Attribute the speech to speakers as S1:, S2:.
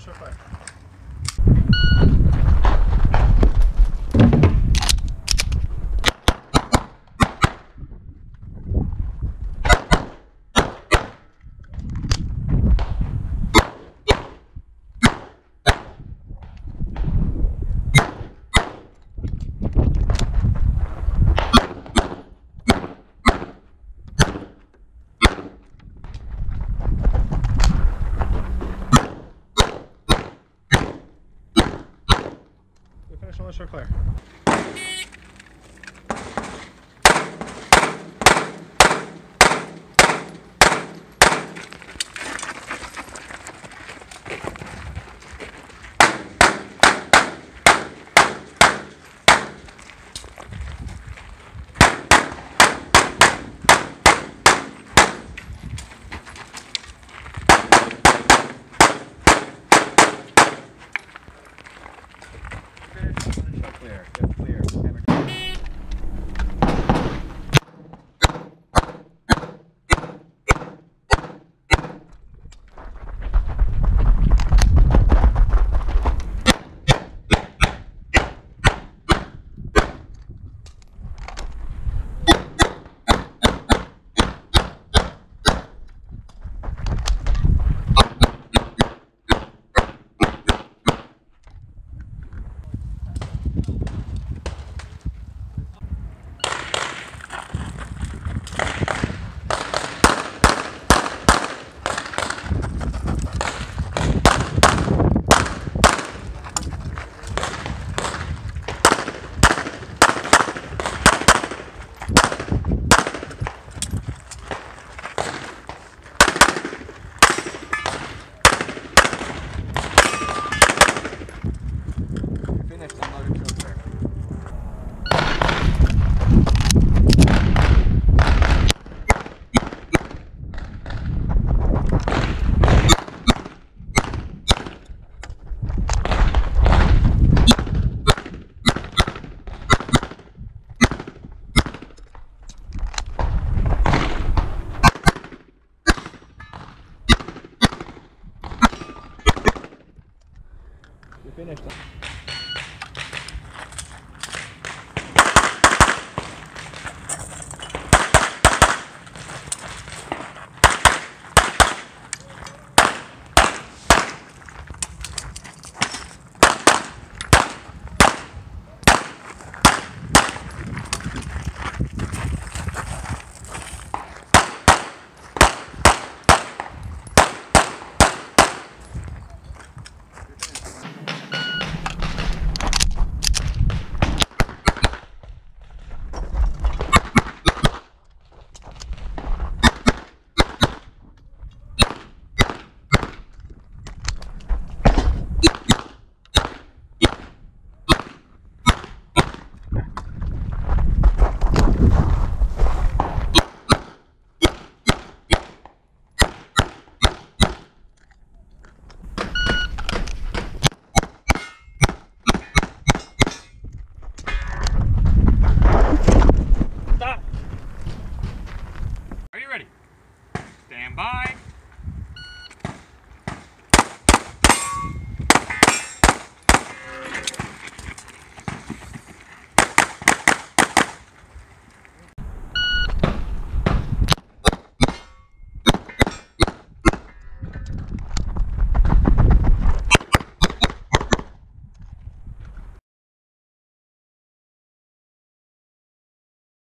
S1: Sure, sure, fine. Shot, shot clear. Clear. Yep, We finished. Bye.